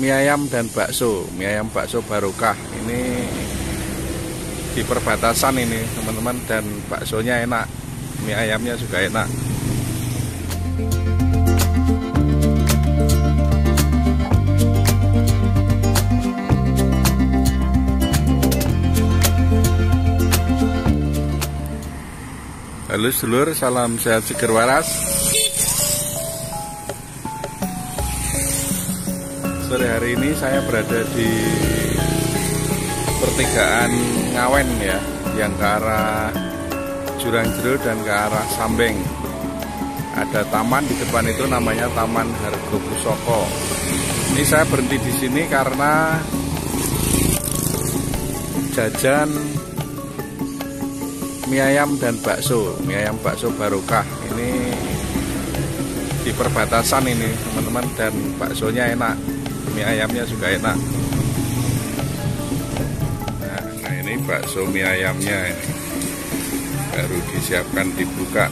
mie ayam dan bakso. Mie ayam bakso barokah. Ini di perbatasan ini teman-teman dan baksonya enak. Mie ayamnya juga enak. Halo sedulur, salam sehat seger waras. Sore hari ini saya berada di pertigaan Ngawen ya, yang ke arah Jurang Jero dan ke arah Sambeng. Ada taman di depan itu namanya Taman Hargo Pusoko. Ini saya berhenti di sini karena jajan mie ayam dan bakso mie ayam bakso barokah ini di perbatasan ini teman-teman dan baksonya enak mie ayamnya juga enak. Nah, nah ini bakso mie ayamnya ini. Baru disiapkan dibuka.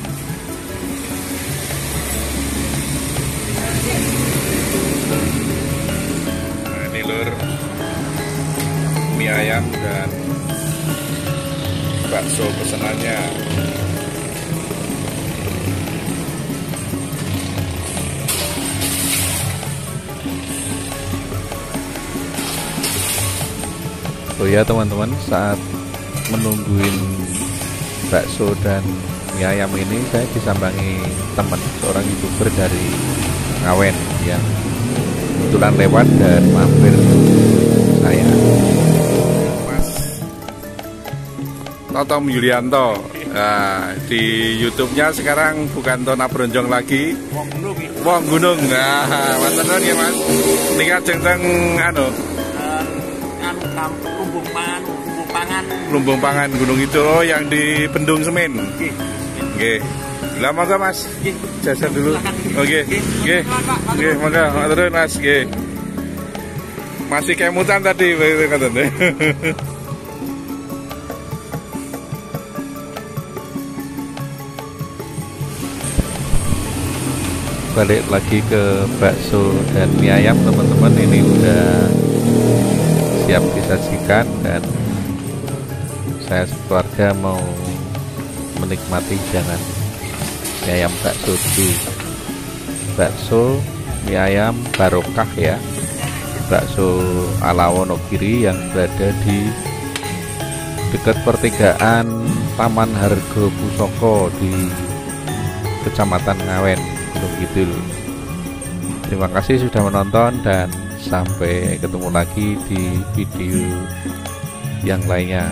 Nah ini lur. Mie ayam dan bakso pesenannya Oh ya teman-teman saat menungguin bakso dan mie ayam ini saya disambangi teman seorang youtuber dari Ngawen yang kebetulan lewat dan mampir saya Toto Yulianto. Nah, di YouTube-nya sekarang bukan Tona Bronjong lagi. Wong Gunung iki. Wong Gunung. Nah, nuwun ya, Mas. Nika jeng teng anu, lumbung pangan, lumbung pangan. lumbung pangan Gunung itu oh, yang di Bendung Semen. Nggih. Nggih. Lah monggo Mas. Nggih. Jasa dulu. Oke. Nggih. Nggih, monggo matur Mas. Nggih. Masih kemutan tadi kata balik lagi ke bakso dan mie ayam teman-teman ini udah siap disajikan dan saya sekeluarga mau menikmati jangan mie ayam bakso dulu bakso mie ayam barokah ya bakso ala Wonogiri yang berada di dekat pertigaan Taman Hargo Pusoko di Kecamatan Ngawen Gunung Kidul. Terima kasih sudah menonton dan sampai ketemu lagi di video yang lainnya.